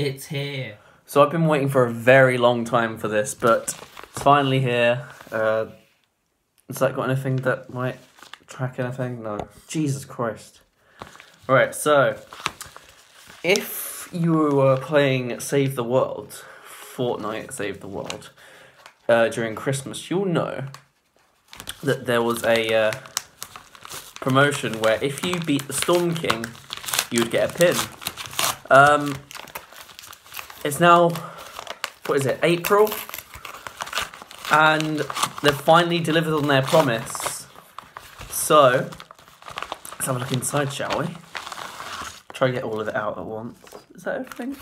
It's here. So I've been waiting for a very long time for this, but it's finally here. Uh, has that got anything that might track anything? No. Jesus Christ. Right, so if you were playing Save the World, Fortnite Save the World, uh, during Christmas, you'll know that there was a uh, promotion where if you beat the Storm King, you would get a pin. Um, it's now, what is it, April? And they've finally delivered on their promise. So, let's have a look inside, shall we? Try to get all of it out at once. Is that everything?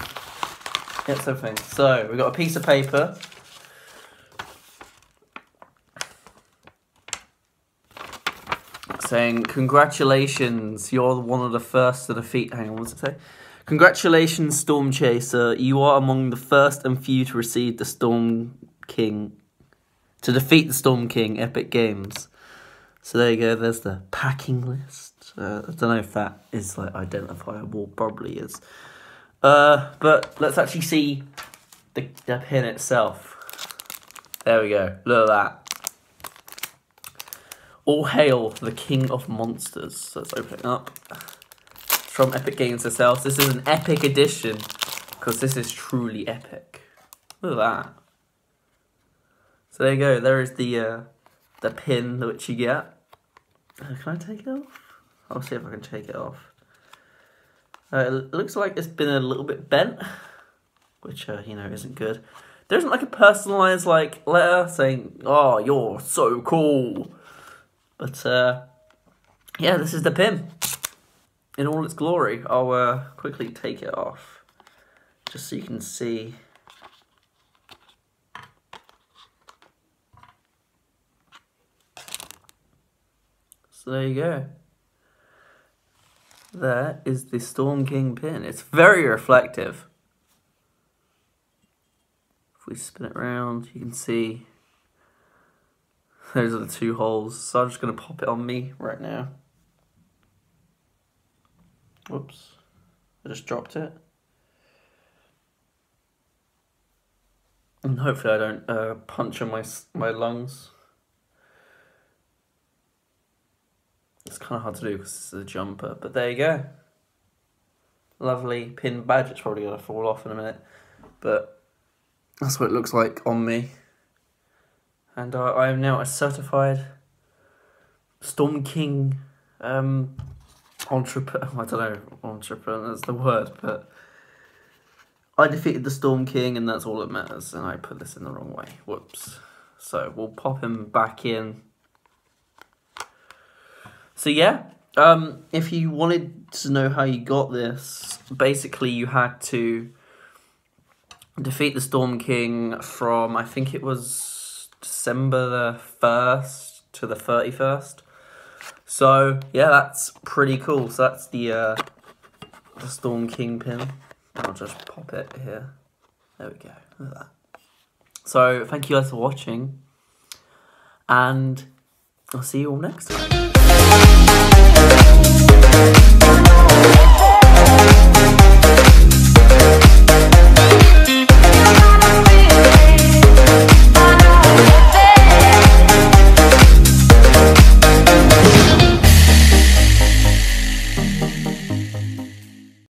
Yeah, everything. So, we've got a piece of paper. Saying, congratulations, you're one of the first to defeat. Hang on, what's it say? Congratulations, Storm Chaser. You are among the first and few to receive the Storm King. To defeat the Storm King Epic Games. So there you go, there's the packing list. Uh, I don't know if that is like identifiable, probably is. Uh, but let's actually see the, the pin itself. There we go, look at that. All hail the King of Monsters. Let's open it up. From Epic Games themselves. This is an epic edition. Because this is truly epic. Look at that. So there you go. There is the uh, the pin which you get. Uh, can I take it off? I'll see if I can take it off. Uh, it looks like it's been a little bit bent. Which, uh, you know, isn't good. There isn't like a personalised like letter saying, oh, you're so cool. But uh, yeah, this is the pin in all its glory. I'll uh, quickly take it off just so you can see. So there you go. There is the Storm King pin. It's very reflective. If we spin it around, you can see those are the two holes. So I'm just going to pop it on me right now. Whoops. I just dropped it. And hopefully I don't uh, puncture my, my lungs. It's kind of hard to do because this is a jumper, but there you go. Lovely pin badge. It's probably going to fall off in a minute, but that's what it looks like on me and I, I am now a certified Storm King um, entrepreneur. I don't know, entrepreneur is the word, but I defeated the Storm King, and that's all that matters. And I put this in the wrong way. Whoops. So we'll pop him back in. So yeah, um, if you wanted to know how you got this, basically you had to defeat the Storm King from I think it was December the 1st to the 31st. So yeah, that's pretty cool. So that's the uh, the Storm King pin. I'll just pop it here. There we go. Look at that. So thank you guys for watching, and I'll see you all next time.